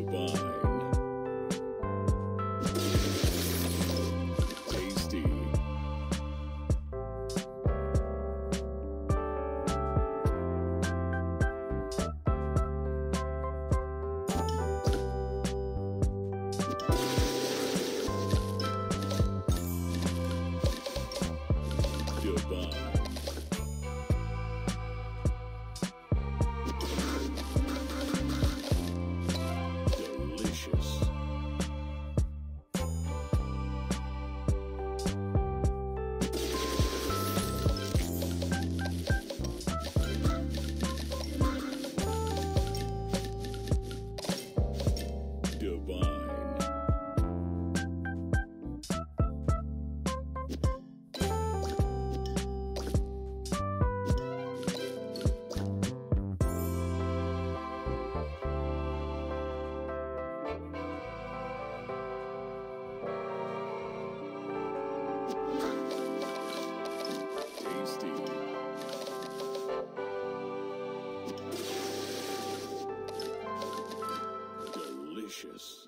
Goodbye. Delicious. delicious.